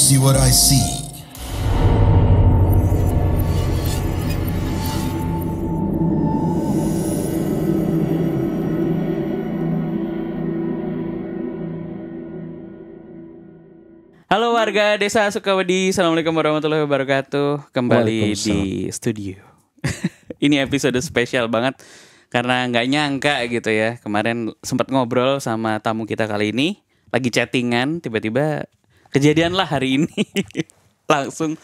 see what I see? Halo warga Desa Sukawedi, Assalamualaikum warahmatullahi wabarakatuh. Kembali di studio. Ini episode spesial banget karena nggak nyangka gitu ya. Kemarin sempat ngobrol sama tamu kita kali ini, lagi chattingan, tiba-tiba kejadian lah hari ini. Langsung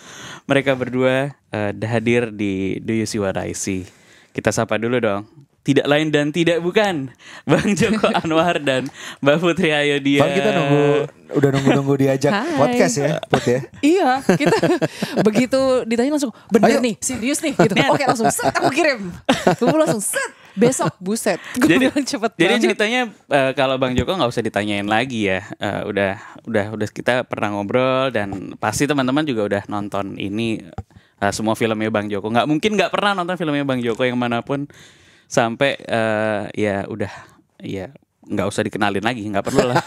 mereka berdua eh, hadir di Do You See What I See. Kita sapa dulu dong. Tidak lain dan tidak bukan Bang Joko Anwar dan Mbak Putri Ayodia. Bang kita nunggu udah nunggu-nunggu diajak Hai. podcast ya, Put ya. Iya, kita begitu ditanya langsung bener Ayo. nih, serius nih gitu. Oke langsung set aku kirim. Tunggu langsung set. Besok buset. Gue jadi bilang cepet jadi banget. ceritanya eh, kalau Bang Joko nggak usah ditanyain lagi ya Eh, udah udah udah kita pernah ngobrol dan pasti teman-teman juga udah nonton ini eh, semua filmnya Bang Joko nggak mungkin nggak pernah nonton filmnya Bang Joko yang mana pun sampai eh, ya udah ya nggak usah dikenalin lagi nggak perlu lah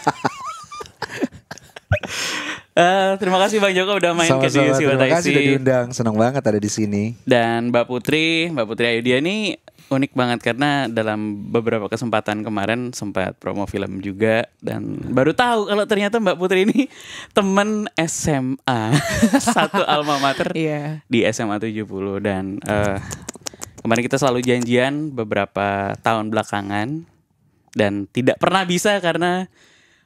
Eh, terima kasih Bang Joko udah main ke Sama-sama, Diusi terima kasih udah diundang. Senang banget ada di sini. Dan Mbak Putri, Mbak Putri Ayudia ini unik banget karena dalam beberapa kesempatan kemarin sempat promo film juga dan baru tahu kalau ternyata Mbak Putri ini temen SMA satu alma mater Iya. di SMA 70 dan eh, kemarin kita selalu janjian beberapa tahun belakangan dan tidak pernah bisa karena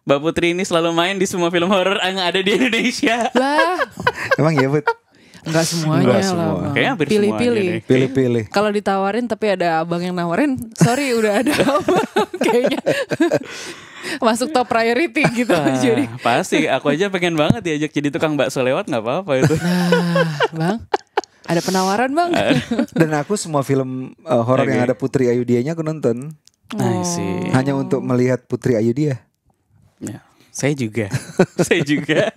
Mbak Putri ini selalu main di semua film horor yang ada di Indonesia. Lah, Emang ya, Put? Enggak semuanya Nggak lah. semua. Bang. Kayaknya hampir Pilih-pilih. semuanya deh. Pilih-pilih. Kalau ditawarin tapi ada abang yang nawarin, sorry udah ada abang kayaknya masuk top priority gitu. Ah, Jadi, pasti aku aja pengen banget diajak jadi tukang bakso lewat nggak apa-apa itu. nah, bang, ada penawaran bang. Dan aku semua film uh, horor yang Oke. ada Putri Ayudianya aku nonton. I see. Hanya untuk melihat Putri Ayudia. Ya, saya juga. saya juga.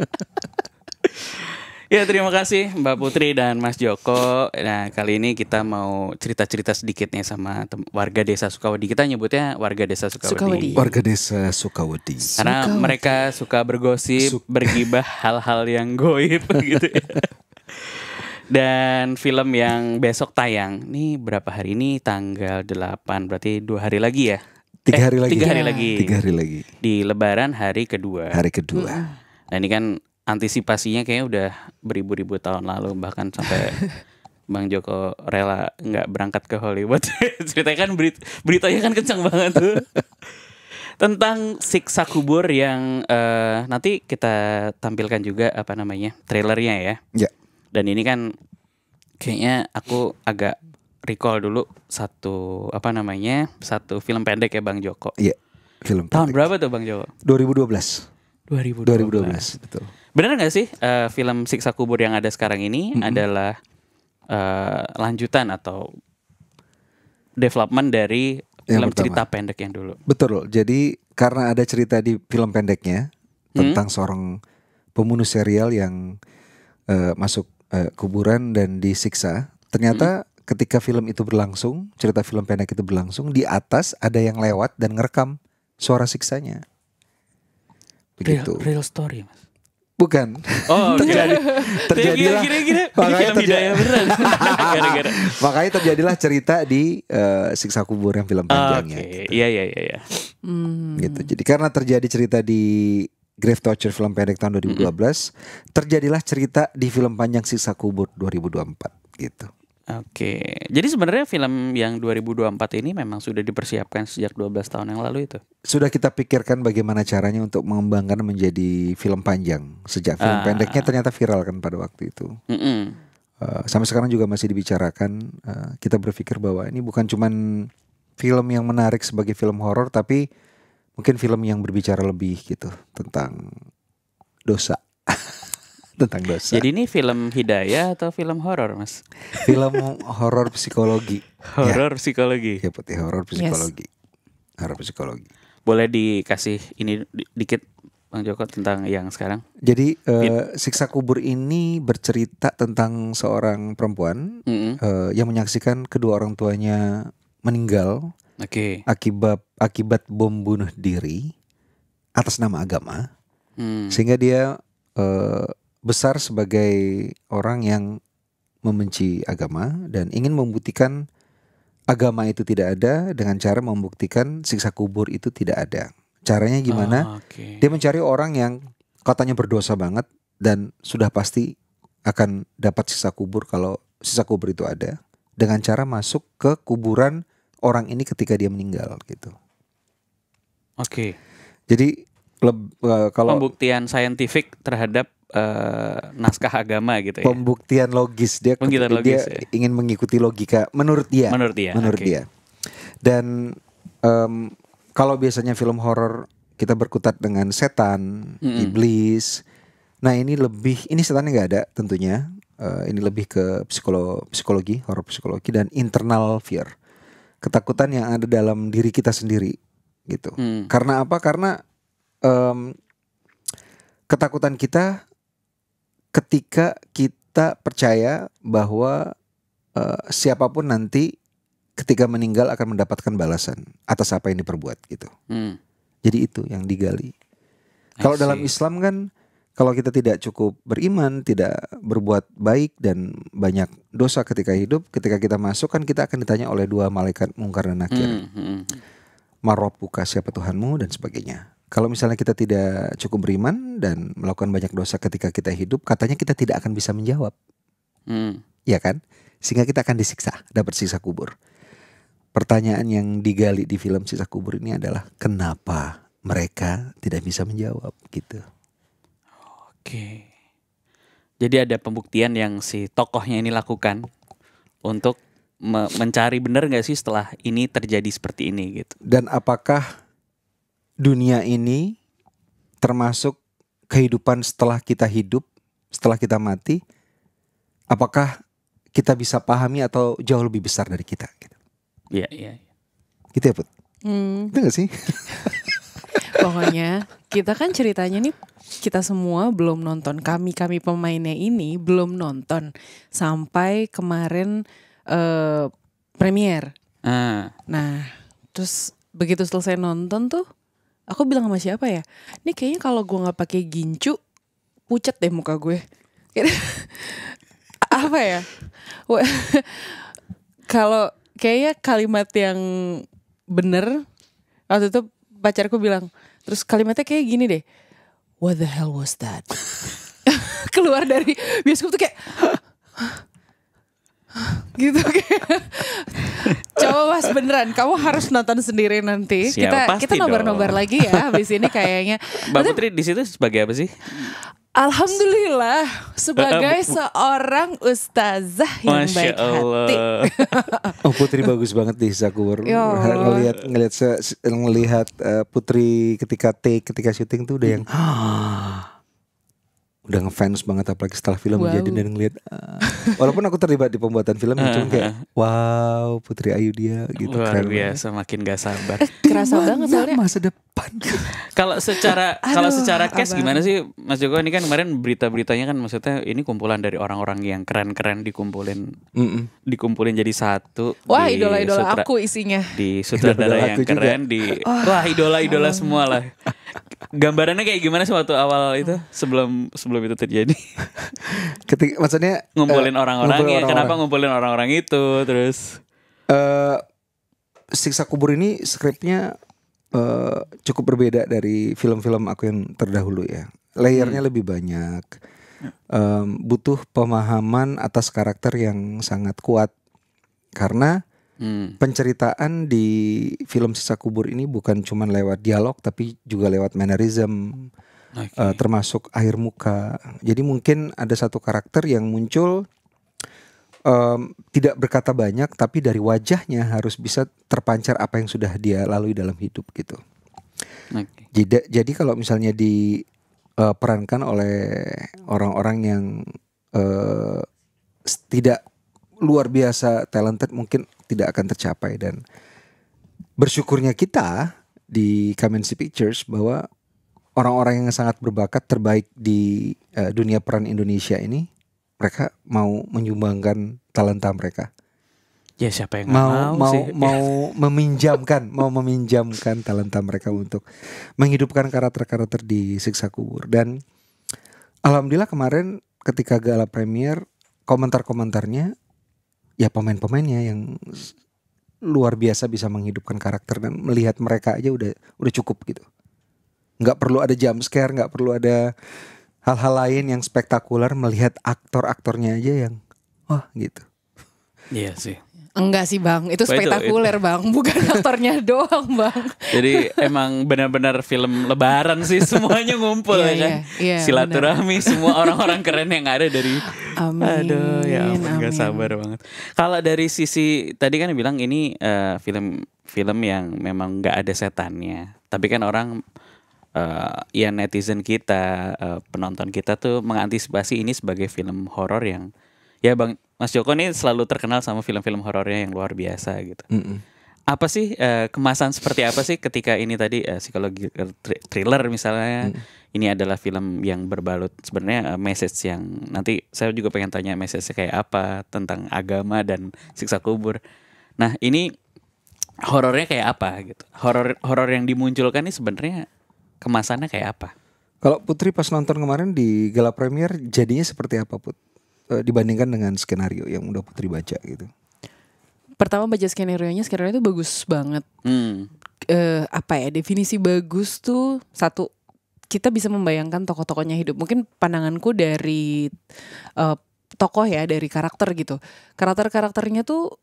Ya terima kasih Mbak Putri dan Mas Joko. Nah kali ini kita mau cerita-cerita sedikit nih sama warga desa Sukawedi. Kita nyebutnya warga desa Sukawedi. Sukawedi. Warga desa Sukawedi. Karena mereka suka bergosip, Suk- bergibah hal-hal yang goib gitu ya. Dan film yang besok tayang, nih berapa hari ini? Tanggal 8, berarti dua hari lagi ya? Tiga Eh, hari lagi. Tiga hari lagi. Tiga hari lagi. Di Lebaran hari kedua. Hari kedua. Nah ini kan antisipasinya kayaknya udah beribu-ribu tahun lalu bahkan sampai Bang Joko rela nggak berangkat ke Hollywood. Ceritanya kan berit beritanya kan kencang banget tuh. Tentang siksa kubur yang eh, nanti kita tampilkan juga apa namanya trailernya ya. Ya. Dan ini kan kayaknya aku agak recall dulu satu apa namanya satu film pendek ya Bang Joko. Iya. Film Tahun pendek. berapa tuh Bang Joko? 2012. 2012. 2012, betul. Bener nggak sih eh, film Siksa Kubur yang ada sekarang ini adalah eh, lanjutan atau development dari Yang film pertama. cerita pendek yang dulu? Betul. Jadi karena ada cerita di film pendeknya Hmm? tentang seorang pembunuh serial yang eh, masuk eh, kuburan dan disiksa. Ternyata Hmm? ketika film itu berlangsung, cerita film pendek itu berlangsung, di atas ada yang lewat dan ngerekam suara siksanya. Real, Begitu. real story, mas. Bukan. Oh, Terjadi- terjadilah- Kira-kira ini Makanya film terjadi-. Gara-gara. Makanya terjadilah cerita di eh, siksa kubur yang film Oke, panjangnya. gitu. iya iya iya. iya. Hmm. gitu. Jadi karena terjadi cerita di Grave Torture film pendek tahun 2012, terjadilah cerita di film panjang Sisa Kubur 2024 gitu. Oke, jadi sebenarnya film yang 2024 ini memang sudah dipersiapkan sejak 12 tahun yang lalu itu. Sudah kita pikirkan bagaimana caranya untuk mengembangkan menjadi film panjang. Sejak film Ah. pendeknya ternyata viral kan pada waktu itu. Mm-mm. Eh, sampai sekarang juga masih dibicarakan. Eh, kita berpikir bahwa ini bukan cuman film yang menarik sebagai film horor, tapi mungkin film yang berbicara lebih gitu tentang dosa, tentang dosa. Jadi ini film hidayah atau film horor, mas? film horor psikologi. Horor psikologi. Ya putih horor psikologi. Horor psikologi. Boleh dikasih ini di- dikit Bang Joko tentang yang sekarang? Jadi eh, siksa kubur ini bercerita tentang seorang perempuan Mm-mm. eh, yang menyaksikan kedua orang tuanya meninggal Oke. akibat akibat bom bunuh diri atas nama agama Hmm. sehingga dia eh, besar sebagai orang yang membenci agama dan ingin membuktikan agama itu tidak ada dengan cara membuktikan siksa kubur itu tidak ada. Caranya gimana? Oh, Oke. Dia mencari orang yang katanya berdosa banget dan sudah pasti akan dapat sisa kubur kalau sisa kubur itu ada dengan cara masuk ke kuburan orang ini ketika dia meninggal gitu. Oke. Jadi leb- eh, kalau Pembuktian saintifik terhadap eh, naskah agama gitu ya. pembuktian logis dia Pembuktian dia logis, ya. ingin mengikuti logika menurut dia. Menurut dia. menurut oke. dia. Dan em, kalau biasanya film horor kita berkutat dengan setan, Mm-mm. iblis. Nah ini lebih, ini setannya nggak ada tentunya. Eh, ini lebih ke psikolo, psikologi, horor psikologi dan internal fear, ketakutan yang ada dalam diri kita sendiri, gitu. Hmm. Karena apa? Karena em, ketakutan kita ketika kita percaya bahwa eh, siapa pun nanti ketika meninggal akan mendapatkan balasan atas apa yang diperbuat gitu. Hmm. Jadi itu yang digali. Kalau dalam. Islam kan kalau kita tidak cukup beriman, tidak berbuat baik dan banyak dosa ketika hidup, ketika kita masuk kan kita akan ditanya oleh dua malaikat mungkar dan nakir. Hmm, hmm. Marobuka siapa Tuhanmu dan sebagainya. Kalau misalnya kita tidak cukup beriman dan melakukan banyak dosa ketika kita hidup, katanya kita tidak akan bisa menjawab, Hmm. ya kan? Sehingga kita akan disiksa, dapat siksa kubur. Pertanyaan yang digali di film Siksa Kubur ini adalah kenapa mereka tidak bisa menjawab gitu. Oke. Jadi ada pembuktian yang si tokohnya ini lakukan untuk me- mencari benar nggak sih setelah ini terjadi seperti ini gitu. Dan apakah dunia ini termasuk kehidupan setelah kita hidup, setelah kita mati? Apakah kita bisa pahami atau jauh lebih besar dari kita? Gitu, Iya, iya. iya. gitu ya Put? Hmm, Itu gak sih? pokoknya kita kan ceritanya nih kita semua belum nonton kami kami pemainnya ini belum nonton sampai kemarin eh premier. Ah, Nah, terus begitu selesai nonton tuh, aku bilang sama siapa ya? Ini kayaknya kalau gue nggak pakai gincu, pucat deh muka gue. Apa ya? Kalau kayaknya kalimat yang bener waktu itu pacarku bilang, terus kalimatnya kayak gini deh. What the hell was that? Keluar dari bioskop tuh kayak gitu kayak coba mas beneran kamu harus nonton sendiri nanti Siap, kita pasti kita nobar-nobar lagi ya habis ini kayaknya Mbak Putri di situ sebagai apa sih? alhamdulillah sebagai Eh, bu- seorang ustazah yang Masya baik hati Allah. Oh Putri bagus banget di Sakubur. Ya. Ngelihat ngelihat ngelihat eh, Putri ketika take ketika syuting tuh udah yang udah ngefans banget apalagi setelah film Wow. jadi dan ngelihat ah. walaupun aku terlibat di pembuatan film cuma kayak wow Putri Ayu dia gitu Luar keren banget. biasa, makin gak sabar. kerasa banget soalnya masa depan Kalau secara kalau Aduh, secara case abang. gimana sih Mas Joko ini kan kemarin berita-beritanya kan maksudnya ini kumpulan dari orang-orang yang keren-keren dikumpulin Mm-mm. dikumpulin jadi satu wah idola-idola aku isinya di sutradara Idola yang aku juga. keren di wah idola-idola semua lah. Gambarannya kayak gimana sih waktu awal itu sebelum sebelum itu terjadi? ketika maksudnya ngumpulin eh, orang-orangnya. ngumpulin Kenapa orang-orang. ngumpulin orang-orang itu terus? eh siksa kubur ini skripnya eh, cukup berbeda dari film-film aku yang terdahulu ya. Layernya lebih banyak. Em, butuh pemahaman atas karakter yang sangat kuat karena Hmm. penceritaan di film Sisa Kubur ini bukan cuma lewat dialog tapi juga lewat mannerism Oke. eh, termasuk air muka. Jadi mungkin ada satu karakter yang muncul em, tidak berkata banyak tapi dari wajahnya harus bisa terpancar apa yang sudah dia lalui dalam hidup gitu. Oke. Jadi jadi kalau misalnya diperankan oleh orang-orang yang eh, s- tidak luar biasa talented mungkin tidak akan tercapai. Dan bersyukurnya kita di Kamensi Pictures bahwa orang-orang yang sangat berbakat terbaik di eh, dunia peran Indonesia ini mereka mau menyumbangkan talenta mereka. Ya siapa yang mau, mau sih? mau meminjamkan mau meminjamkan talenta mereka untuk menghidupkan karakter-karakter di siksa kubur. Dan Alhamdulillah kemarin ketika gala premier komentar-komentarnya ya pemain-pemainnya yang luar biasa bisa menghidupkan karakter dan melihat mereka aja udah udah cukup gitu. Nggak perlu ada jump scare, nggak perlu ada hal-hal lain yang spektakuler melihat aktor-aktornya aja yang wah gitu. Iya sih. Enggak sih bang, itu- spektakuler bang, bukan aktornya doang bang. Jadi emang benar-benar film lebaran sih semuanya ngumpul Iya, ya kan. iya, iya, Silaturahmi semua orang-orang keren yang ada dari Amin, Aduh ya ampun gak sabar banget. Kalau dari sisi tadi kan bilang ini eh, film film yang memang nggak ada setannya. Tapi kan orang eh ya netizen kita, eh, penonton kita tuh mengantisipasi ini sebagai film horor yang ya Bang Mas Joko ini selalu terkenal sama film-film horornya yang luar biasa gitu. Mm-mm. Apa sih eh, kemasan seperti apa sih ketika ini tadi eh, psikologi thr- thriller misalnya ini adalah film yang berbalut sebenarnya eh, message yang nanti saya juga pengen tanya message kayak apa tentang agama dan siksa kubur. Nah, ini horornya kayak apa gitu. Horor horor yang dimunculkan ini sebenarnya kemasannya kayak apa? Kalau Putri pas nonton kemarin di gala premier jadinya seperti apa Put? Eh, dibandingkan dengan skenario yang udah Putri baca gitu. Pertama baca skenario nya, skenario itu bagus banget. Hmm. eh apa ya definisi bagus tuh satu kita bisa membayangkan tokoh-tokohnya hidup. Mungkin pandanganku dari eh, tokoh ya dari karakter gitu. Karakter-karakternya tuh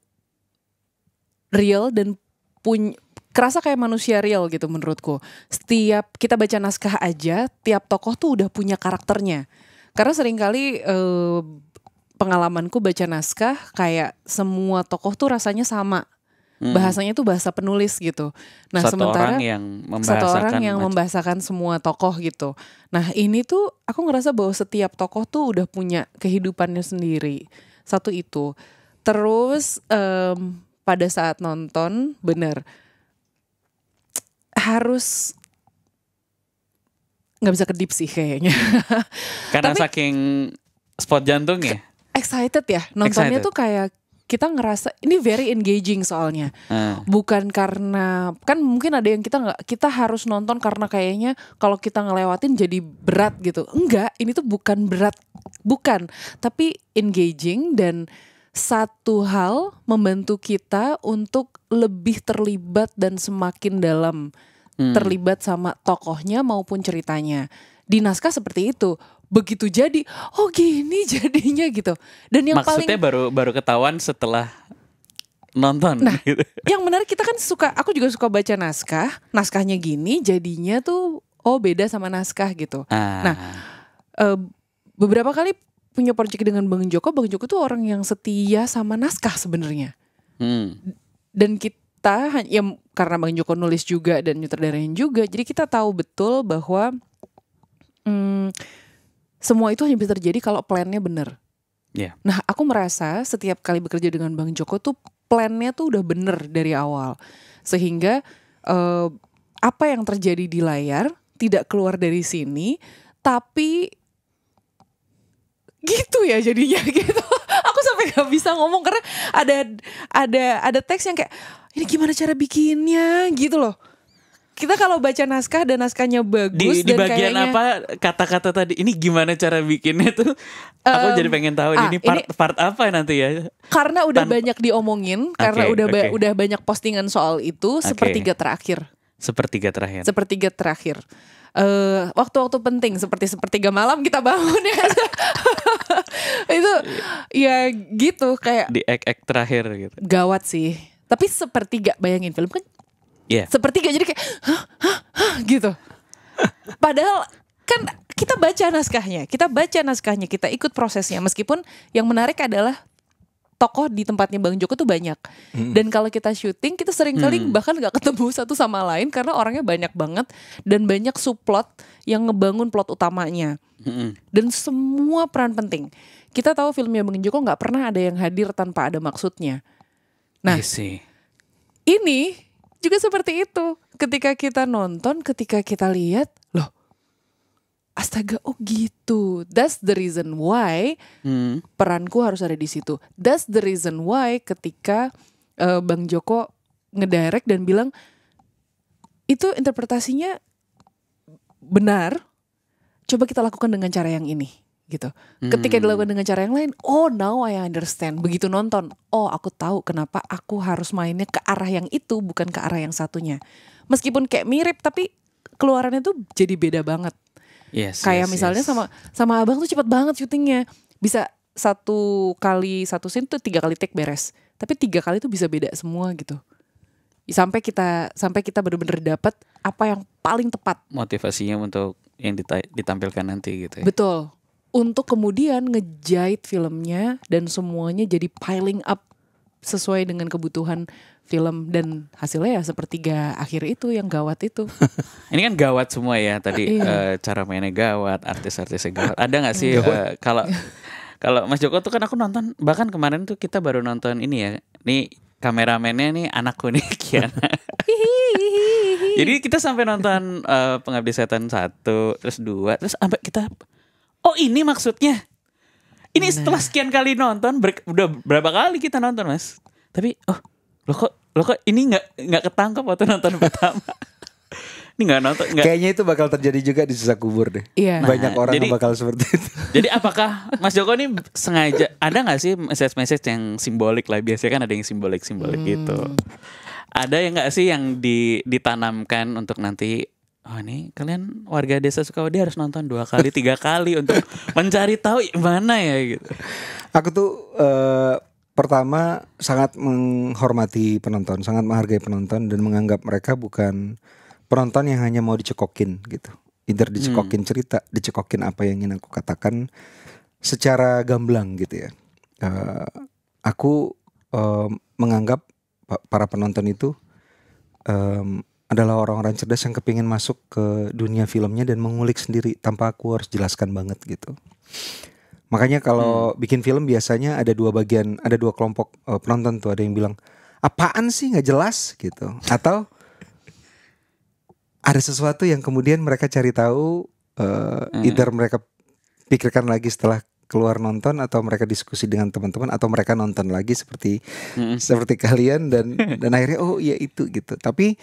real dan punya kerasa kayak manusia real gitu menurutku. Setiap kita baca naskah aja, tiap tokoh tuh udah punya karakternya. Karena sering kali eh, pengalamanku baca naskah kayak semua tokoh tuh rasanya sama. Hmm. Bahasanya tuh bahasa penulis gitu. Nah, satu sementara orang yang membahasakan satu orang yang macam- membahasakan semua tokoh gitu. Nah ini tuh aku ngerasa bahwa setiap tokoh tuh udah punya kehidupannya sendiri. Satu itu. Terus em, pada saat nonton bener harus nggak bisa kedip sih kayaknya. karena Tapi- saking spot jantung ya. Excited ya nontonnya Excited. tuh kayak kita ngerasa ini very engaging soalnya. Ah. bukan karena kan mungkin ada yang kita nggak kita harus nonton karena kayaknya kalau kita ngelewatin jadi berat gitu enggak ini tuh bukan berat bukan tapi engaging dan satu hal membantu kita untuk lebih terlibat dan semakin dalam Hmm. terlibat sama tokohnya maupun ceritanya di naskah seperti itu begitu jadi oh gini jadinya gitu dan yang Maksudnya paling baru baru ketahuan setelah nonton Nah, gitu. yang menarik kita kan suka aku juga suka baca naskah naskahnya gini jadinya tuh oh beda sama naskah gitu Ah. Nah, Eh, beberapa kali punya project dengan Bang Joko Bang Joko tuh orang yang setia sama naskah sebenarnya Hmm. dan kita ya karena Bang Joko nulis juga dan nyutradarain juga jadi kita tahu betul bahwa hmm, semua itu hanya bisa terjadi kalau plannya benar Iya. Nah, aku merasa setiap kali bekerja dengan Bang Joko tuh plannya tuh udah bener dari awal. Sehingga eh, apa yang terjadi di layar tidak keluar dari sini, tapi gitu ya jadinya gitu. aku sampai gak bisa ngomong karena ada ada ada teks yang kayak ini gimana cara bikinnya gitu loh. Kita kalau baca naskah dan naskahnya bagus Di, di dan bagian kayaknya, apa kata-kata tadi ini gimana cara bikinnya tuh? Aku jadi pengen tahu ah, ini part part apa nanti ya? karena udah Tanpa- banyak diomongin karena Oke, udah ba- oke. udah banyak postingan soal itu sepertiga terakhir Sepertiga terakhir. sepertiga terakhir eh waktu-waktu penting seperti sepertiga malam kita bangun ya itu ya gitu kayak di ek-ek terakhir gitu. gawat sih tapi sepertiga bayangin film kan Iya. sepertiga jadi kayak hah, hah, hah, gitu. Padahal kan kita baca naskahnya kita baca naskahnya kita ikut prosesnya. Meskipun yang menarik adalah tokoh di tempatnya Bang Joko tuh banyak. Dan kalau kita syuting kita sering kali Hmm. bahkan nggak ketemu satu sama lain karena orangnya banyak banget dan banyak subplot yang ngebangun plot utamanya. Mm-mm. dan semua peran penting. Kita tahu filmnya Bang Joko nggak pernah ada yang hadir tanpa ada maksudnya. Nah, Iya ini juga seperti itu. Ketika kita nonton, ketika kita lihat, loh, astaga, oh gitu. That's the reason why Hmm. peranku harus ada di situ. That's the reason why ketika eh, Bang Joko ngedirect dan bilang itu interpretasinya benar coba kita lakukan dengan cara yang ini gitu. Ketika Hmm. dilakukan dengan cara yang lain, oh now I understand. Begitu nonton, oh aku tahu kenapa aku harus mainnya ke arah yang itu bukan ke arah yang satunya. Meskipun kayak mirip tapi keluarannya tuh jadi beda banget. Yes, Kayak yes, misalnya yes. sama sama abang tuh cepet banget syutingnya. Bisa satu kali satu scene tuh tiga kali take beres. Tapi tiga kali tuh bisa beda semua gitu. Sampai kita sampai kita bener-bener dapat apa yang paling tepat. motivasinya untuk yang dita- ditampilkan nanti gitu ya. Betul. Untuk kemudian ngejahit filmnya dan semuanya jadi piling up sesuai dengan kebutuhan film dan hasilnya ya sepertiga akhir itu yang gawat itu. Ini kan gawat semua ya tadi Iya. eh, cara mainnya gawat, artis-artisnya gawat. Ada nggak sih eh, kalau kalau Mas Joko tuh kan aku nonton bahkan kemarin tuh kita baru nonton ini ya. Nih kameramennya nih anakku nih Kiana. Jadi kita sampai nonton eh, Pengabdi Setan satu, terus dua, terus sampai kita oh ini maksudnya. Ini setelah sekian kali nonton, ber- udah berapa kali kita nonton mas? Tapi oh lo kok lo kok ini nggak nggak ketangkep waktu nonton pertama? ini nggak nonton nggak Kayaknya itu bakal terjadi juga di sisa kubur deh. Iya. Banyak Nah, orang jadi- yang bakal seperti itu. Jadi apakah Mas Joko ini sengaja ada nggak sih message-message yang simbolik lah biasanya kan ada yang simbolik-simbolik gitu. Ada yang nggak sih yang di, ditanamkan untuk nanti oh ini kalian warga desa Sukawati harus nonton dua kali tiga kali untuk mencari tahu mana ya gitu. Aku tuh eh, pertama sangat menghormati penonton, sangat menghargai penonton dan menganggap mereka bukan penonton yang hanya mau dicekokin gitu. Either dicekokin cerita, dicekokin apa yang ingin aku katakan secara gamblang gitu ya. Eh, aku eh, menganggap pa- para penonton itu em, adalah orang-orang cerdas yang kepingin masuk ke dunia filmnya dan mengulik sendiri tanpa aku harus jelaskan banget gitu. Makanya kalau bikin film biasanya ada dua bagian, ada dua kelompok eh, penonton tuh. Ada yang bilang apaan sih nggak jelas gitu, atau ada sesuatu yang kemudian mereka cari tahu, eh, either mereka pikirkan lagi setelah keluar nonton atau mereka diskusi dengan teman-teman atau mereka nonton lagi seperti Mm-mm. seperti kalian dan dan akhirnya oh iya itu gitu. Tapi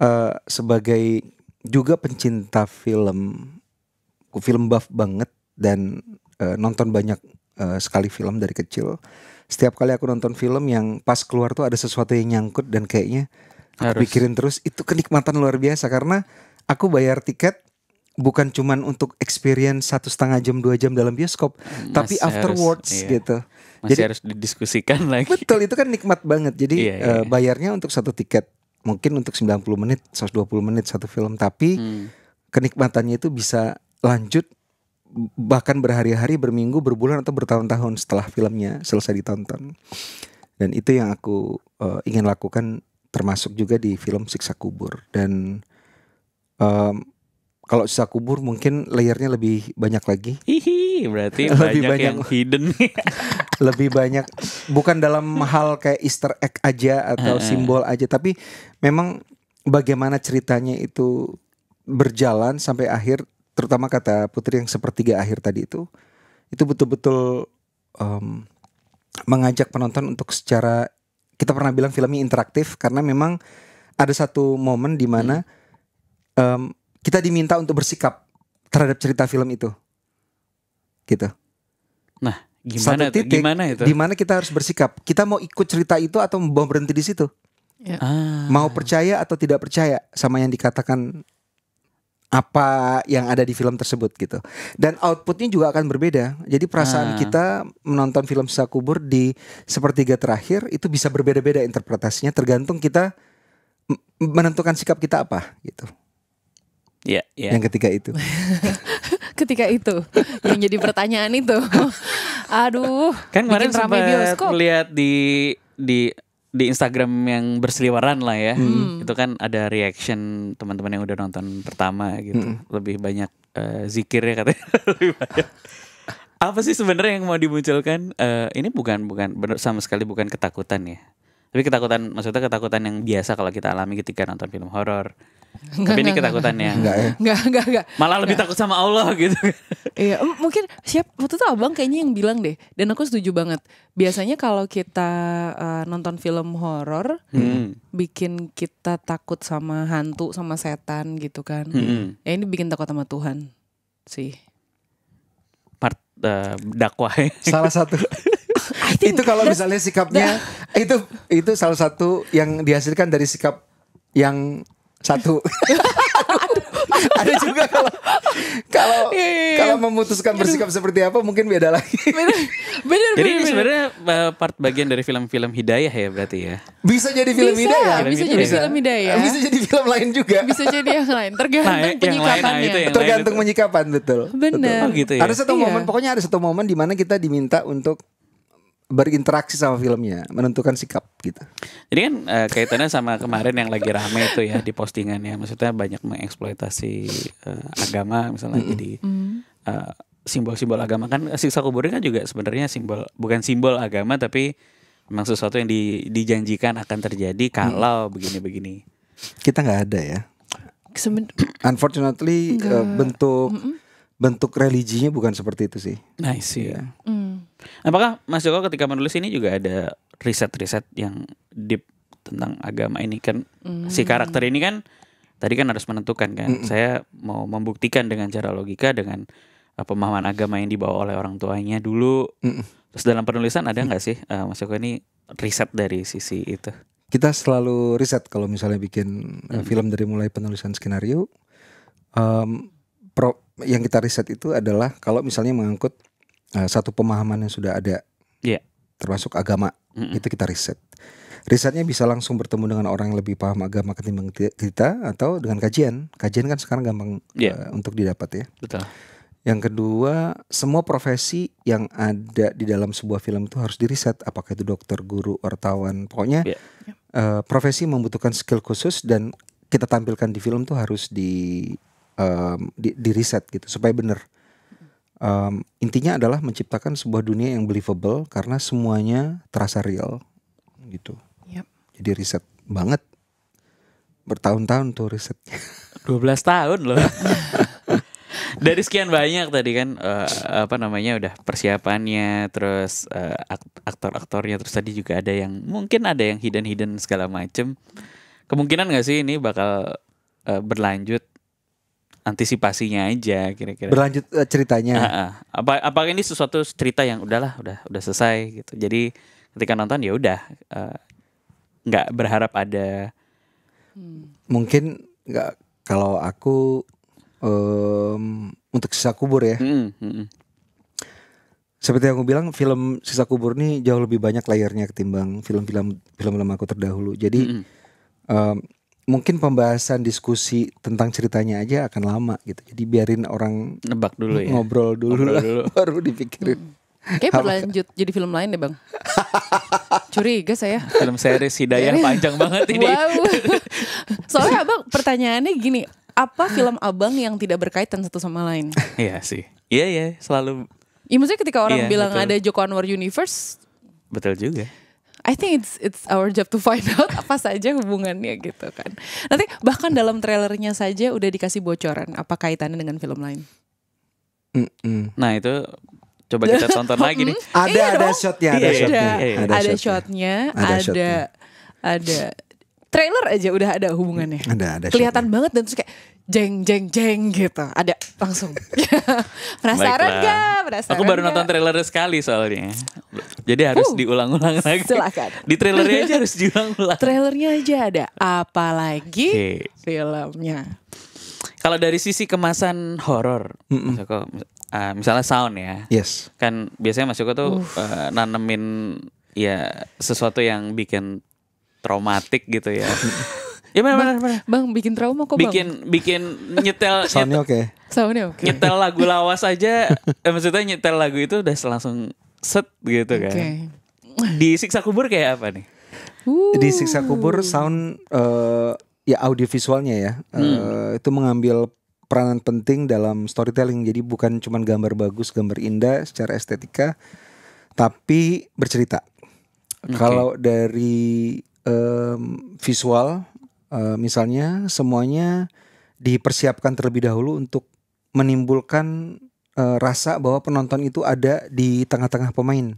eh, sebagai juga pencinta film, film buff banget dan eh, nonton banyak eh, sekali film dari kecil. Setiap kali aku nonton film yang pas keluar tuh ada sesuatu yang nyangkut dan kayaknya aku Harus. pikirin terus itu kenikmatan luar biasa karena aku bayar tiket bukan cuman untuk experience satu setengah jam dua jam dalam bioskop, tapi Masih harus, afterwards iya. gitu. Masih Jadi harus didiskusikan lagi. Betul itu kan nikmat banget. Jadi Iya, iya. eh, bayarnya untuk satu tiket mungkin untuk 90 menit, 120 menit satu film, tapi Hmm. kenikmatannya itu bisa lanjut bahkan berhari-hari, berminggu, berbulan atau bertahun-tahun setelah filmnya selesai ditonton. Dan itu yang aku eh, ingin lakukan termasuk juga di film Siksa Kubur dan em, kalau Siksa Kubur mungkin layernya lebih banyak lagi Hihi, berarti Lebih banyak, banyak. yang hidden lebih banyak bukan dalam hal kayak Easter egg aja atau Heeh. simbol aja tapi memang bagaimana ceritanya itu berjalan sampai akhir terutama kata Putri yang sepertiga akhir tadi itu itu betul-betul em, mengajak penonton untuk secara kita pernah bilang filmnya interaktif karena memang ada satu momen di mana em, kita diminta untuk bersikap terhadap cerita film itu gitu Nah, gimana satu titik Gimana itu? di mana kita harus bersikap. Kita mau ikut cerita itu atau mau berhenti di situ? Ah. Mau percaya atau tidak percaya sama yang dikatakan apa yang ada di film tersebut gitu. Dan outputnya juga akan berbeda. Jadi perasaan Ah. kita menonton film Sisa Kubur di sepertiga terakhir itu bisa berbeda-beda interpretasinya tergantung kita menentukan sikap kita apa gitu. Iya, iya. Yang ketiga itu. Ketika itu yang jadi pertanyaan itu. Aduh. Kan kemarin sempat bioskop. lihat di di di Instagram yang berseliweran lah ya. Hmm. Itu kan ada reaction teman-teman yang udah nonton pertama gitu. Hmm. Lebih banyak eh, zikirnya katanya. Lebih banyak. Apa sih sebenarnya yang mau dimunculkan? Eh, ini bukan bukan bener sama sekali bukan ketakutan ya. Tapi ketakutan maksudnya ketakutan yang biasa kalau kita alami ketika nonton film horor. Tapi ini ketakutan yang Enggak ya? Enggak, enggak, enggak. malah lebih takut sama Allah gitu. Iya, mungkin siap waktu itu abang kayaknya yang bilang deh, dan aku setuju banget. Biasanya kalau kita eh, nonton film horor, Hmm. bikin kita takut sama hantu, sama setan gitu kan. Hmm. Ya ini bikin takut sama Tuhan. sih. part eh, dakwah Salah satu. itu kalau misalnya sikapnya itu itu salah satu yang dihasilkan dari sikap yang satu. Ada juga kalau kalau Iya, iya, iya. kalau memutuskan bersikap seperti apa mungkin beda lagi. Bener, bener, jadi bener, sebenarnya eh, part bagian dari film-film hidayah ya berarti ya Bisa jadi film Bisa, hidayah. bisa jadi film hidayah. Bisa jadi film lain juga. Bisa jadi yang lain, tergantung Nah, yang lain, nah, penyikapannya. itu yang- Tergantung lain menyikapan betul. Bener. oh gitu ya Ada satu Iya. momen pokoknya ada satu momen di mana kita diminta untuk berinteraksi sama filmnya, menentukan sikap gitu. Jadi kan eh, kaitannya sama kemarin yang lagi rame itu ya di postingannya. Maksudnya banyak mengeksploitasi eh, agama misalnya jadi eh, simbol-simbol agama kan siksa kubur kan juga sebenarnya simbol bukan simbol agama tapi memang sesuatu yang di- dijanjikan akan terjadi kalau begini-begini. Kita nggak ada ya. Seben- Unfortunately bentuk bentuk religinya bukan seperti itu sih. Nice ya. Hmm. Apakah Mas Joko ketika menulis ini juga ada riset-riset yang deep tentang agama ini? Kan si karakter ini kan tadi kan harus menentukan kan? Saya mau membuktikan dengan cara logika dengan uh, pemahaman agama yang dibawa oleh orang tuanya dulu. Terus dalam penulisan ada nggak sih uh, Mas Joko ini riset dari sisi itu? Kita selalu riset kalau misalnya bikin eh, film dari mulai penulisan skenario. em, pro- yang kita riset itu adalah kalau misalnya mengangkut eh, satu pemahaman yang sudah ada, Iya. termasuk agama, Mm-mm. itu kita riset. Risetnya bisa langsung bertemu dengan orang yang lebih paham agama ketimbang ti- kita atau dengan kajian. Kajian kan sekarang gampang Iya. eh, untuk didapat ya. betul Yang kedua, semua profesi yang ada di dalam sebuah film itu harus diriset. Apakah itu dokter, guru, wartawan, pokoknya Iya. eh, profesi membutuhkan skill khusus dan kita tampilkan di film tuh harus di em, di, di riset gitu supaya benar. Em, intinya adalah menciptakan sebuah dunia yang believable karena semuanya terasa real gitu. Yap. Jadi riset banget. Bertahun-tahun tuh risetnya. 12 tahun loh. Dari sekian banyak tadi kan eh, apa namanya udah persiapannya terus ak- aktor-aktornya terus tadi juga ada yang mungkin ada yang hidden-hidden segala macem. Kemungkinan nggak sih ini bakal eh, berlanjut antisipasinya aja kira-kira. Berlanjut eh, ceritanya. Ah, ah. Apa apakah ini sesuatu cerita yang udahlah udah udah selesai gitu. Jadi ketika nonton ya udah eh, nggak berharap ada Mungkin nggak kalau aku em, untuk sisa kubur ya. Mm, mm, mm. Seperti yang aku bilang, film Sisa Kubur ini jauh lebih banyak layarnya ketimbang film-film film-film aku terdahulu. Jadi Mm-mm. em, mungkin pembahasan diskusi tentang ceritanya aja akan lama gitu. Jadi biarin orang nebak dulu ya. ngobrol dulu Ngobrol lah, dulu. baru dipikirin. Kayak berlanjut jadi film lain deh bang. Curiga saya. Film series Hidayah panjang banget ini. Wow. Soalnya abang pertanyaannya gini, apa film abang yang tidak berkaitan satu sama lain? Iya sih. Iya ya, selalu Ya maksudnya ketika orang Iya, bilang betul. ada Joko Anwar Universe, betul juga. I think it's it's our job to find out apa saja hubungannya gitu kan. Nanti bahkan dalam trailernya saja udah dikasih bocoran apa kaitannya dengan film lain. Mm-mm. Nah, itu coba kita tonton lagi nih. Ada Iya ada shotnya, ada shotnya. Ada, shotnya. Ada ada trailer aja udah ada hubungannya. Ada ada Kelihatan banget dan terus kayak jeng jeng jeng gitu. Ada langsung. Penasaran gak? Penasaran Aku baru nggak? nonton trailernya sekali soalnya. Jadi harus Uh, diulang-ulang lagi. silakan. Di trailernya aja harus diulang-ulang. Trailernya aja ada. Apalagi Oke. filmnya. Kalau dari sisi kemasan horor, Mas Joko, ah, misalnya sound ya. Yes. Kan biasanya Mas Joko tuh eh, nanemin ya sesuatu yang bikin traumatik gitu ya. ya benar benar benar. Bang bikin trauma kok bang. Bikin bikin nyetel Soundnya nyetel, oke. Soundnya oke. nyetel lagu lawas aja eh, maksudnya nyetel lagu itu udah langsung set gitu kan. Oke. Di siksa kubur kayak apa nih? Uh, Di Siksa Kubur sound eh, ya audio visualnya ya eh, itu mengambil peranan penting dalam storytelling. Jadi bukan cuma gambar bagus, gambar indah secara estetika, tapi bercerita. Oke. Kalau dari em, visual, eh, misalnya semuanya dipersiapkan terlebih dahulu untuk menimbulkan eh, rasa bahwa penonton itu ada di tengah-tengah pemain.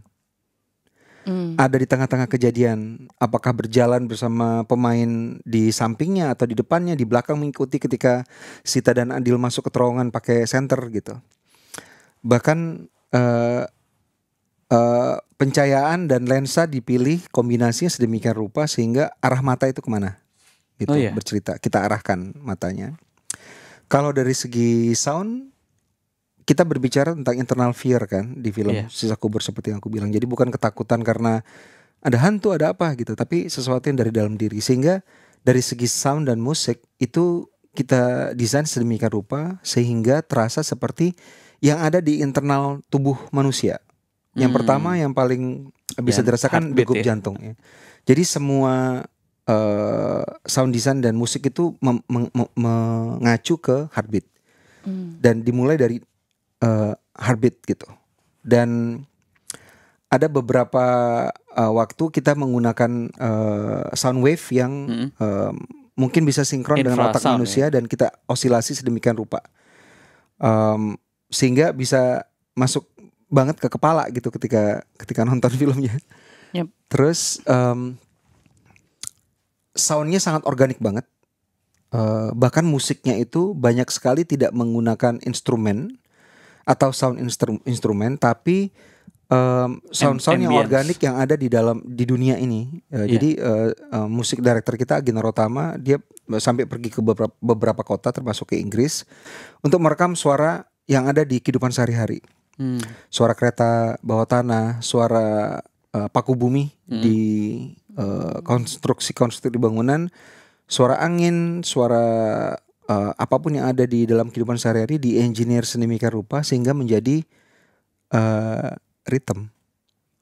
ada di tengah-tengah kejadian. Apakah berjalan bersama pemain di sampingnya atau di depannya, di belakang mengikuti ketika Sita dan Adil masuk ke terowongan pakai center gitu. Bahkan eh, eh, pencahayaan dan lensa dipilih kombinasinya sedemikian rupa sehingga arah mata itu ke mana? Gitu Oh, iya. bercerita. Kita arahkan matanya. Kalau dari segi sound kita berbicara tentang internal fear kan di film Iya. sisa kubur seperti yang aku bilang. Jadi bukan ketakutan karena ada hantu ada apa gitu tapi sesuatu yang dari dalam diri. Sehingga dari segi sound dan musik itu kita desain sedemikian rupa sehingga terasa seperti yang ada di internal tubuh manusia yang Hmm. pertama yang paling bisa Dan dirasakan degup ya. jantung ya. Jadi semua eh, sound design dan musik itu mem- meng- me- mengacu ke heartbeat dan dimulai dari eh, heartbeat gitu. Dan ada beberapa eh, waktu kita menggunakan eh, sound wave yang Mm-mm. eh, mungkin bisa sinkron dengan otak Infrasound, manusia dan kita osilasi sedemikian rupa Em, sehingga bisa masuk banget ke kepala gitu ketika ketika nonton filmnya. Yep. Terus em, soundnya sangat organik banget. Eh, bahkan musiknya itu banyak sekali tidak menggunakan instrumen atau sound instru- instrumen, tapi em, sound-sound yang organik yang ada di dalam di dunia ini. Eh, Iya. Jadi eh, eh, musik director kita Gina Rotama dia sampai pergi ke beberapa, beberapa kota termasuk ke Inggris untuk merekam suara yang ada di kehidupan sehari-hari Hmm. suara kereta bawah tanah, suara eh, paku bumi Hmm. di eh, konstruksi konstruksi bangunan, suara angin, suara eh, apa pun yang ada di dalam kehidupan sehari-hari di engineer sedemikian rupa sehingga menjadi eh, rhythm.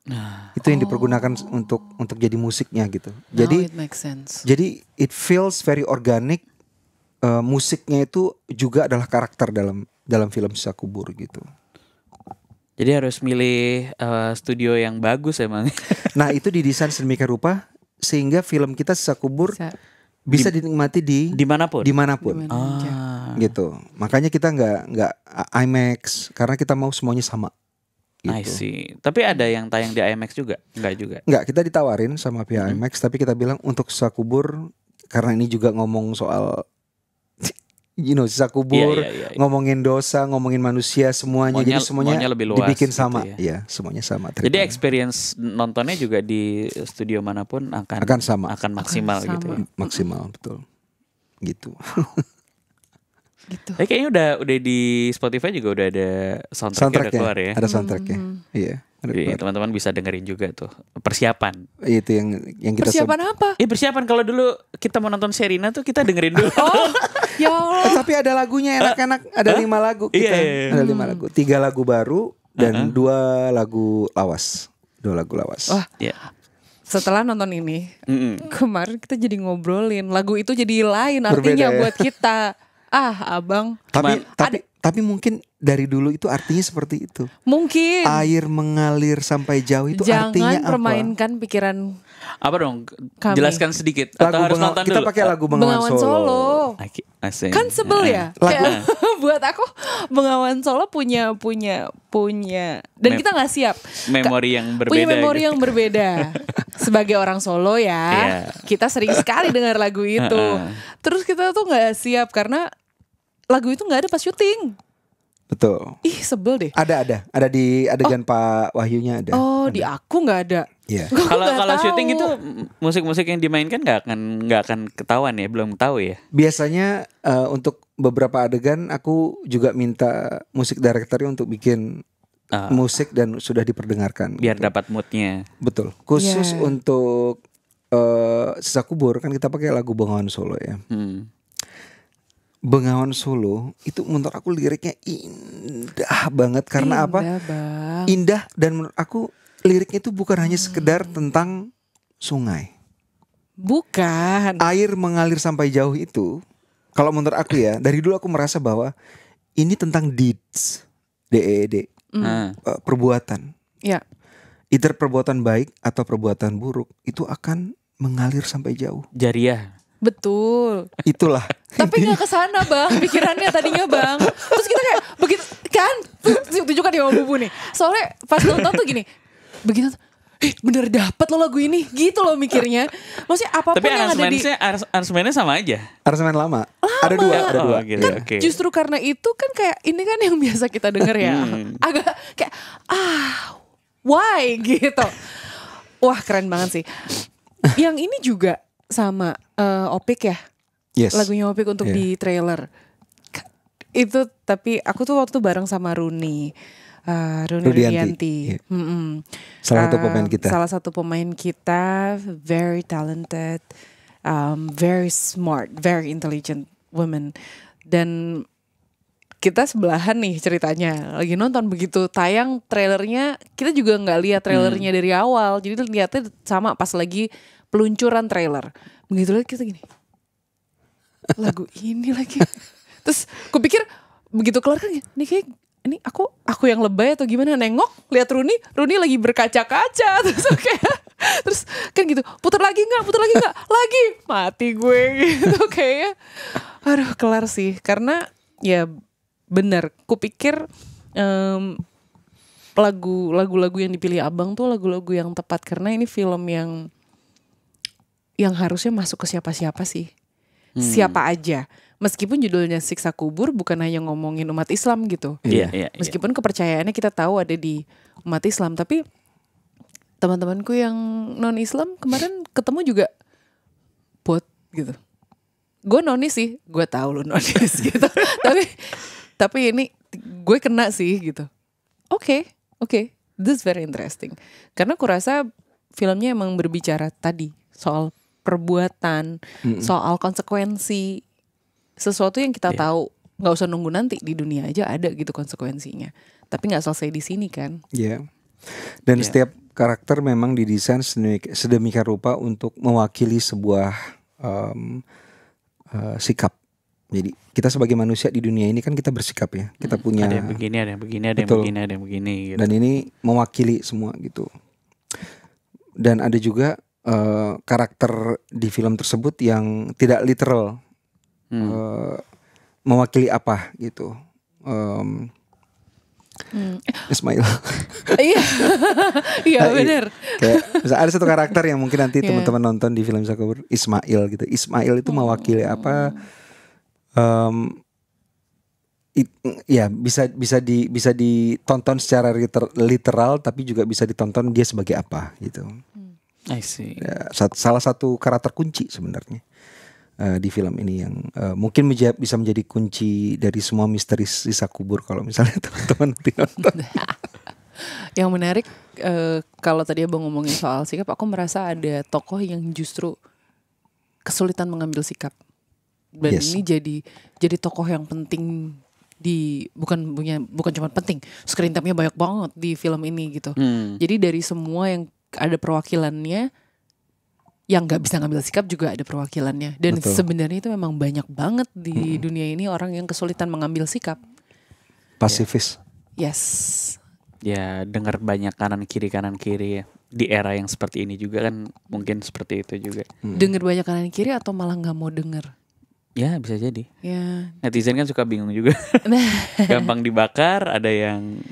Nah, Itu yang dipergunakan untuk untuk jadi musiknya gitu. Now Jadi it makes sense. jadi it feels very organic. Eh, musiknya itu juga adalah karakter dalam dalam film Sisa Kubur gitu. Jadi harus milih eh, studio yang bagus emang. Nah itu didesain sedemikian rupa sehingga film kita Sisa Kubur Bisa bisa dinikmati di Di mana pun. di mana pun di mana aja. Ah. gitu. Makanya kita nggak nggak IMAX karena kita mau semuanya sama. I Gitu. see. Tapi ada yang tayang di IMAX juga? Enggak juga. Nggak kita ditawarin sama pihak Mm-mm. IMAX tapi kita bilang untuk Sisa Kubur karena ini juga ngomong soal you know Sisa Kubur Iya, iya, iya. ngomongin dosa ngomongin manusia semuanya Maunya- jadi semuanya lebih luas dibikin gitu sama ya. ya semuanya sama Jadi treatment. experience nontonnya juga di studio mana pun akan akan sama akan maksimal Akan gitu ya. sama. maksimal betul gitu Gitu. Tapi kayaknya udah udah di Spotify juga udah ada soundtrack udah soundtracknya keluar ya. ada soundtracknya Hmm. iya ada Jadi keluar. teman-teman bisa dengerin juga tuh persiapan. itu yang yang kita Persiapan apa? Eh persiapan kalau dulu kita mau nonton Serina tuh kita dengerin dulu. Oh, ya Allah. Eh, tapi ada lagunya enak-enak. Ada lima lagu kita. Iya, iya, iya. Ada lima lagu. Tiga lagu baru dan dua lagu lawas. Dua lagu lawas. Wah. ya. Setelah nonton ini, Mm-mm. kemarin kita jadi ngobrolin lagu itu jadi lain artinya Berbeda ya? buat kita. Ah, abang, tapi cuman- tapi tapi mungkin dari dulu itu artinya seperti itu. mungkin Air mengalir sampai jauh itu jangan artinya apa? permainkan pikiran Apa dong? Kami. Jelaskan sedikit Lagu atau harus nonton kita dulu? pakai lagu Bengawan, Bengawan Solo. Solo. Kan sebel ya. Lagu- Kayak, buat aku Bengawan Solo punya punya punya dan Mem- kita nggak siap. Memori yang berbeda. punya memori gitu. yang berbeda. Sebagai orang Solo ya, Iya. kita sering sekali dengar lagu itu. Terus kita tuh nggak siap karena lagu itu nggak ada pas syuting. Betul. Ih sebel deh. Ada ada ada di adegan Pak Wahyunya ada. Oh di aku nggak ada. Iya. Aku Kalau kalau syuting itu musik-musik yang dimainkan nggak akan nggak akan ketahuan ya, belum tahu ya. Biasanya eh, untuk beberapa adegan aku juga minta musik directornya untuk bikin Ah, musik dan sudah diperdengarkan. biar gitu. dapat moodnya. Betul. Khusus Yeah. untuk eh sisa kubur kan kita pakai lagu Bengawan Solo ya. Hmm. Bengawan Solo itu menurut aku liriknya indah banget karena apa? Indah, Bang. Indah dan menurut aku liriknya itu bukan hanya sekedar tentang sungai. Bukan. Air mengalir sampai jauh itu kalau menurut aku ya, dari dulu aku merasa bahwa ini tentang deeds. D E D Ah. eh, perbuatan. Ya. Either perbuatan baik atau perbuatan buruk itu akan mengalir sampai jauh. Jariah. Betul. Itulah. Tapi nggak ke sana bang, pikirannya tadinya bang. Terus kita kayak begitu kan, tunjukkan di bubu nih. Soalnya pas nonton tuh gini, begitu, eh bener dapet lo lagu ini gitu loh mikirnya maksudnya apa pun Tapi yang ada di aransemennya sama aja. Aransemen lama. Ada dua, ada Oh, dua. gitu. Iya. Oke. justru karena itu kan kayak ini kan yang biasa kita denger ya agak kayak ah why gitu wah keren banget sih yang ini juga sama eh, Opik ya Yes. lagunya Opik untuk Iya. di trailer itu tapi aku tuh waktu bareng sama Runi eh, Runi Rudianti, Rudianti iya. Mm-mm. Salah satu Eh, pemain kita. salah satu pemain kita very talented um, very smart very intelligent woman dan kita sebelahan nih ceritanya lagi nonton begitu tayang trailernya kita juga nggak lihat trailernya dari awal jadi lihatnya sama pas lagi peluncuran trailer. Begitu lihat kita gini. Lagu ini lagi. Terus aku pikir begitu keluar kan ini kayak ini aku aku yang lebay atau gimana? Nengok lihat Runi Runi lagi berkaca-kaca. Terus oke terus kan gitu putar lagi nggak? Putar lagi nggak? Lagi. Mati gue. Gitu kayaknya. Aduh kelar sih. Karena ya bener kupikir em, lagu lagu-lagu yang dipilih abang tuh lagu-lagu yang tepat. Karena ini film yang yang harusnya masuk ke siapa-siapa sih? Siapa aja. Meskipun judulnya siksa kubur bukan hanya ngomongin umat Islam gitu. Iya, iya. iya. meskipun kepercayaannya kita tahu ada di umat Islam tapi teman-temanku yang non Islam kemarin ketemu juga buat gitu. Gue nonis sih gue tahu lu nonis gitu. Tapi tapi ini gue kena sih gitu. Oke oke. This is very interesting. Karena aku rasa filmnya emang berbicara tadi soal perbuatan soal konsekuensi sesuatu yang kita tahu nggak usah nunggu nanti di dunia aja ada gitu konsekuensinya tapi nggak selesai di sini kan Iya. Dan Iya. setiap karakter memang didesain sedemik- sedemikian rupa untuk mewakili sebuah em, eh, sikap. Jadi kita sebagai manusia di dunia ini kan kita bersikap ya. Kita punya Ada yang begini, ada yang begini, ada yang Betul. begini, ada yang begini gitu. dan ini mewakili semua gitu. Dan ada juga eh, karakter di film tersebut yang tidak literal Hmm. eh, mewakili apa gitu. Em, Hmm. Ismail. iya iya Nah, bener Kayak misal ada satu karakter yang mungkin nanti Iya. teman-teman nonton di film Sakubur Ismail gitu. Ismail itu mewakili apa? Em, it- ya bisa bisa di bisa ditonton secara liter- literal tapi juga bisa ditonton dia sebagai apa gitu. I see. Ya, salah satu karakter kunci sebenarnya eh, di film ini yang eh, mungkin menja- bisa menjadi kunci dari semua misteri sisa kubur kalau misalnya teman-teman nanti nonton. yang menarik eh, kalau tadi abang ngomongin soal sikap aku merasa ada tokoh yang justru kesulitan mengambil sikap dan Yes. ini jadi jadi tokoh yang penting di bukan punya bukan cuma penting screen time-nya banyak banget di film ini gitu Hmm. Jadi dari semua yang ada perwakilannya yang nggak bisa ngambil sikap juga ada perwakilannya. Dan Betul. sebenarnya itu memang banyak banget di dunia ini orang yang kesulitan mengambil sikap. Pasifis. Yes. Ya dengar banyak kanan kiri kanan kiri ya. Di era yang seperti ini juga kan mungkin seperti itu juga. Dengar banyak kanan kiri atau malah nggak mau denger. Ya bisa jadi. Ya. Netizen kan suka bingung juga. Gampang dibakar, ada yang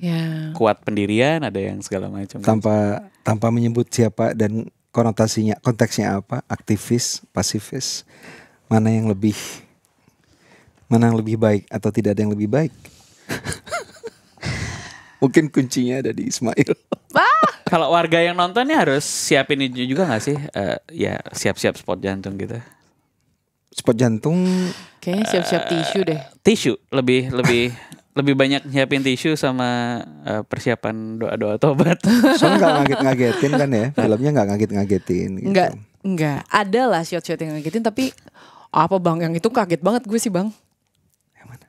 ya. kuat pendirian, ada yang segala macam. tanpa tanpa menyebut siapa dan konotasinya konteksnya apa aktivis pasifis mana yang lebih mana yang lebih baik atau tidak ada yang lebih baik mungkin kuncinya ada di Ismail Kalau warga yang nontonnya harus siapin ini juga nggak sih? Eh, ya siap-siap spot jantung gitu. spot jantung Kayaknya siap-siap tisu deh. Tisu lebih lebih lebih banyak nyiapin tisu sama eh, persiapan doa-doa tobat. soalnya nggak ngaget-ngagetin kan ya filmnya nggak ngaget-ngagetin gitu. Enggak, enggak. Ada lah shot-shot yang ngagetin tapi apa bang yang itu kaget banget gue sih bang. Yang mana?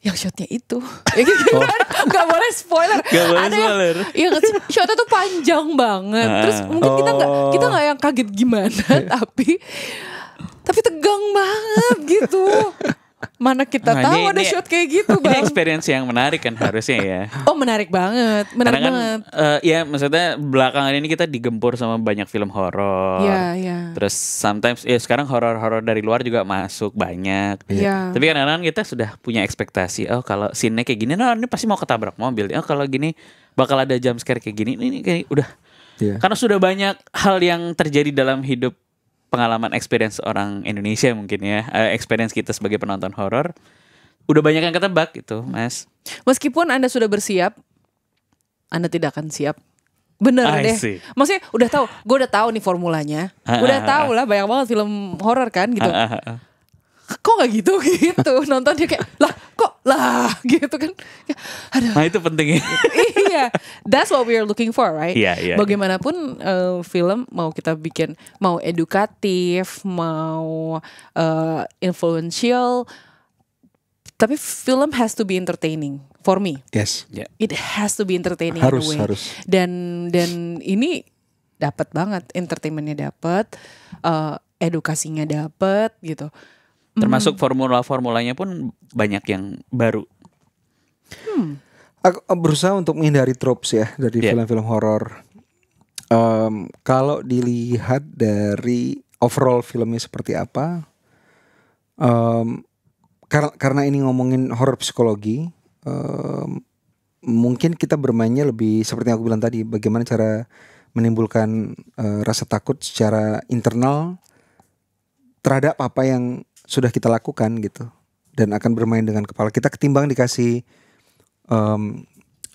Yang shotnya itu. Ya gitu kan? Gak boleh spoiler. Gak boleh Ada yang- spoiler. Iya nggak sih? shotnya tuh panjang banget. Terus Ah. mungkin kita nggak Oh. kita nggak yang kaget gimana, tapi tapi tegang banget gitu. Mana kita Nah, tahu ini- ada ini- shot kayak gitu Ini bang. experience yang menarik kan harusnya ya. Oh menarik banget, menarik Karena kan banget. eh, ya maksudnya belakangan ini kita digempur sama banyak film horor. Iya, iya. Terus sometimes ya sekarang horor-horor dari luar juga masuk banyak. Iya. Tapi kadang-kadang kita sudah punya ekspektasi, oh kalau scene-nya kayak gini, nah ini pasti mau ketabrak mobil. Oh kalau gini bakal ada jump scare kayak gini. Ini kayak udah Iya. karena sudah banyak hal yang terjadi dalam hidup pengalaman experience orang Indonesia mungkin ya, eh, experience kita sebagai penonton horor. Udah banyak yang ketebak gitu, Mas. Meskipun anda sudah bersiap, anda tidak akan siap. Bener I deh. see. Maksudnya udah tahu, gue udah tahu nih formulanya. Ah, udah ah, tahu lah banyak banget film horor kan gitu. Ah, ah, ah. Kok nggak gitu gitu nonton dia kayak lah kok lah gitu kan. Ya, Aduh. Nah itu penting ya. iya, that's what we are looking for, right? Iya, iya. Bagaimanapun eh, film mau kita bikin mau edukatif, mau eh, influential, tapi film has to be entertaining for me. Yes. Ya. It has to be entertaining Harus, in a way. harus. Dan dan ini dapat banget entertainmentnya dapat, eh, edukasinya dapat gitu. Termasuk formula-formulanya pun banyak yang baru. Aku eh, berusaha untuk menghindari tropes ya dari Iya. film-film horor. Em, kalau dilihat dari overall filmnya seperti apa, em, karena karena ini ngomongin horor psikologi, em, mungkin kita bermainnya lebih seperti yang aku bilang tadi, bagaimana cara menimbulkan eh, rasa takut secara internal terhadap apa yang sudah kita lakukan gitu, dan akan bermain dengan kepala kita ketimbang dikasih em,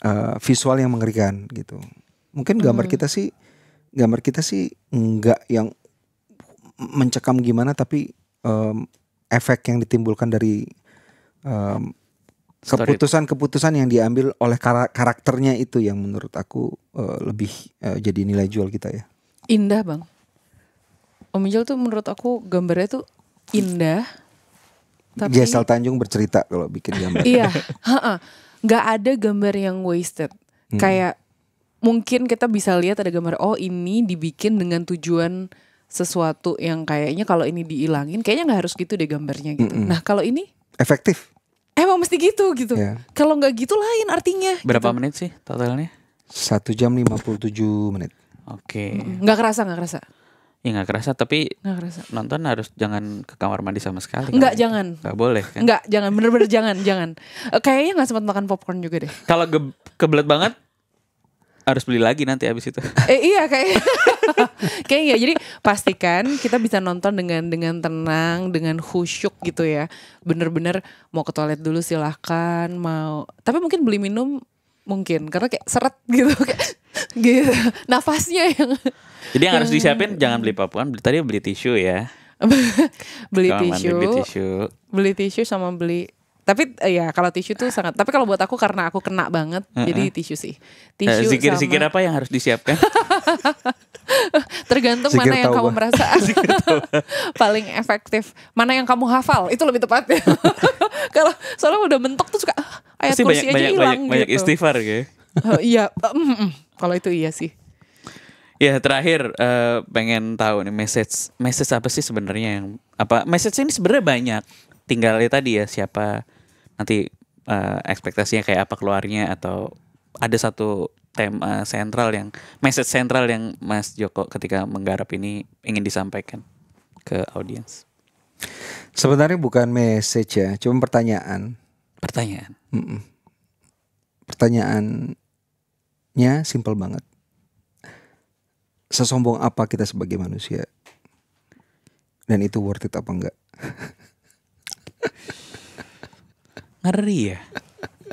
eh, visual yang mengerikan gitu. Mungkin gambar kita sih, gambar kita sih enggak yang mencekam gimana, tapi em, efek yang ditimbulkan dari em, Story. keputusan-keputusan yang diambil oleh kara- karakternya itu yang menurut aku eh, lebih eh, jadi nilai jual kita ya. Indah bang. Om Ijal tuh menurut aku gambarnya tuh indah. Tapi Gesal Tanjung bercerita kalau bikin gambar. iya, nggak ada gambar yang wasted. Hmm. Kayak mungkin kita bisa lihat ada gambar oh ini dibikin dengan tujuan sesuatu yang kayaknya kalau ini diilangin kayaknya nggak harus gitu deh gambarnya gitu. Mm-mm. Nah kalau ini Efektif. emang mesti gitu gitu. Ya. Kalau nggak gitu lain artinya. Berapa gitu. menit sih totalnya? Satu jam 57 menit. Oke. Nggak kerasa nggak kerasa Ya nggak kerasa tapi nggak kerasa. nonton harus jangan ke kamar mandi sama sekali. Nggak Kalau- jangan. Nggak boleh kan? Nggak jangan bener-bener jangan jangan. Eh, kayaknya nggak sempat makan popcorn juga deh. Kalau ge- kebelet banget harus beli lagi nanti abis itu. Eh iya kayak kayak iya. Jadi pastikan kita bisa nonton dengan dengan tenang, dengan khusyuk gitu ya. Bener-bener mau ke toilet dulu silahkan, mau. Tapi mungkin beli minum mungkin karena kayak seret gitu kayak gitu. Nafasnya yang Jadi yang harus disiapin jangan beli popcorn, beli tadi beli tisu ya. beli tisu, beli tisu. beli tisu sama beli tapi eh, ya kalau tisu tuh sangat tapi kalau buat aku karena aku kena banget jadi tisu sih Eh, tisu Zikir-zikir sama apa yang harus disiapkan? tergantung Zikir mana yang kamu taubah. merasa paling efektif mana yang kamu hafal itu lebih tepatnya kalau soalnya udah mentok tuh suka "Ah, ayat Pasti kursi banyak aja banyak hilang banyak, banyak gitu istighfar gitu. Oh, iya mm, mm. kalau itu iya sih Ya terakhir eh, pengen tahu nih message message apa sih sebenarnya yang apa message ini sebenarnya banyak. Tinggal ya tadi ya siapa nanti eh, ekspektasinya kayak apa keluarnya atau ada satu tema sentral yang message sentral yang Mas Joko ketika menggarap ini ingin disampaikan ke audiens. Sebenarnya bukan message ya, cuma pertanyaan. Pertanyaan. Mm-mm. Pertanyaannya simpel banget. Sesombong apa kita sebagai manusia? Dan itu worth it apa enggak? Ngeri ya.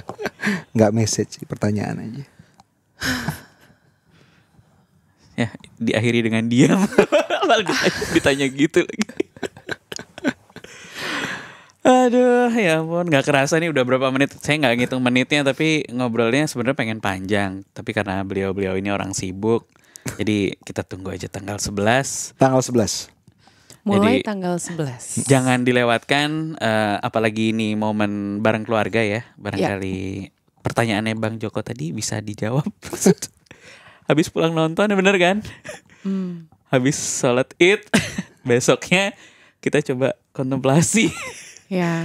Enggak message, pertanyaan aja. Ya, diakhiri dengan diam. Ditanya gitu lagi. Aduh, ya ampun, nggak kerasa nih udah berapa menit. Saya nggak ngitung menitnya, tapi ngobrolnya sebenarnya pengen panjang. Tapi karena beliau-beliau ini orang sibuk, jadi kita tunggu aja tanggal 11. Tanggal 11. Mulai Jadi- tanggal 11 Jangan dilewatkan, eh, apalagi ini momen bareng keluarga ya. Barangkali pertanyaannya Bang Joko tadi bisa dijawab. Habis pulang nonton, ya bener kan? Hmm. Habis sholat id, besoknya kita coba kontemplasi. ya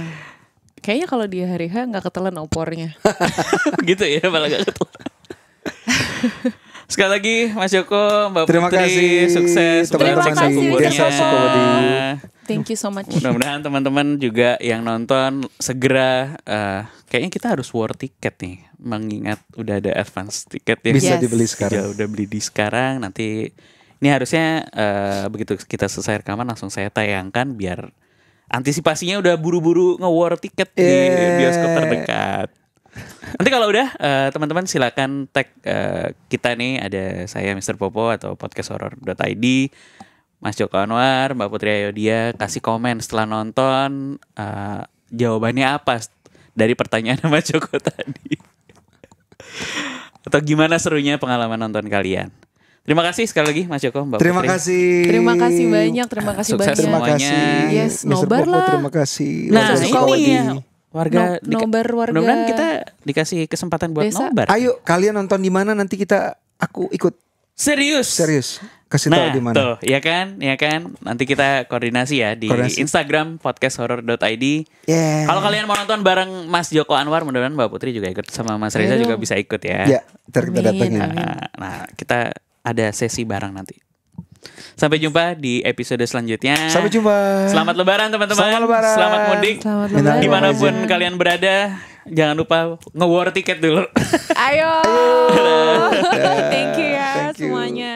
kayaknya kalau di hari H nggak ketelan opornya. gitu ya malah gak ketemu. Sekali lagi Mas Joko, Mbak Terima Putri, kasih, sukses Terima kasih. Desa Sukawati. Thank you so much. Mudah-mudahan teman-teman juga yang nonton segera eh, kayaknya kita harus war tiket nih mengingat udah ada advance tiket ya. Bisa Yes. dibeli Ya sekarang. udah beli di sekarang nanti ini harusnya eh, begitu kita selesai rekaman langsung saya tayangkan biar antisipasinya udah buru-buru nge-war tiket di Yeay. bioskop terdekat. Nanti kalau udah eh, teman-teman silakan tag eh, kita nih ada saya Mr. Popo atau podcasthorror.id Mas Joko Anwar, Mbak Putri Ayodia kasih komen setelah nonton eh, jawabannya apa dari pertanyaan Mas Joko tadi. Atau gimana serunya pengalaman nonton kalian? Terima kasih sekali lagi Mas Joko, Mbak Terima Putri. kasih. Terima kasih banyak, terima kasih Sukses banyak. Terima semuanya. kasih. Yes, Mr. nobar Popo, lah. Terima kasih. Nah, ini ya warga No- nobar warga Mudah-mudahan kita dikasih kesempatan buat desa. nobar. Ayo kalian nonton di mana nanti kita aku ikut Serius. serius. Kasih tahu Nah, di mana. tuh, ya kan, ya kan. Nanti kita koordinasi ya di Koordinasi. Instagram podcasthorror.id. Yeah. Kalau kalian mau nonton bareng Mas Joko Anwar, mudah-mudahan Mbak Putri juga ikut sama Mas Reza Ayo. juga bisa ikut ya. Ya, ntar kita datangin. Nah, nah, kita ada sesi bareng nanti. Sampai jumpa di episode selanjutnya. Sampai jumpa. Selamat Lebaran teman-teman. Selamat Lebaran. Selamat mudik. Selamat lebaran. Di mana pun kalian berada, jangan lupa nge-war tiket dulu. Ayo. Thank you ya Thank you. semuanya.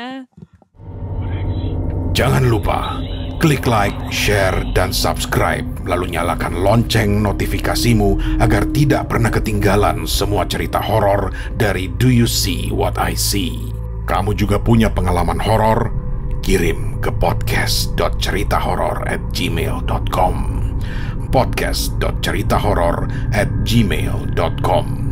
Jangan lupa klik like, share, dan subscribe, lalu nyalakan lonceng notifikasimu agar tidak pernah ketinggalan semua cerita horor dari Do You See What I See. Kamu juga punya pengalaman horor? Kirim ke podcast.ceritahoror at gmail.com podcast.ceritahoror at gmail.com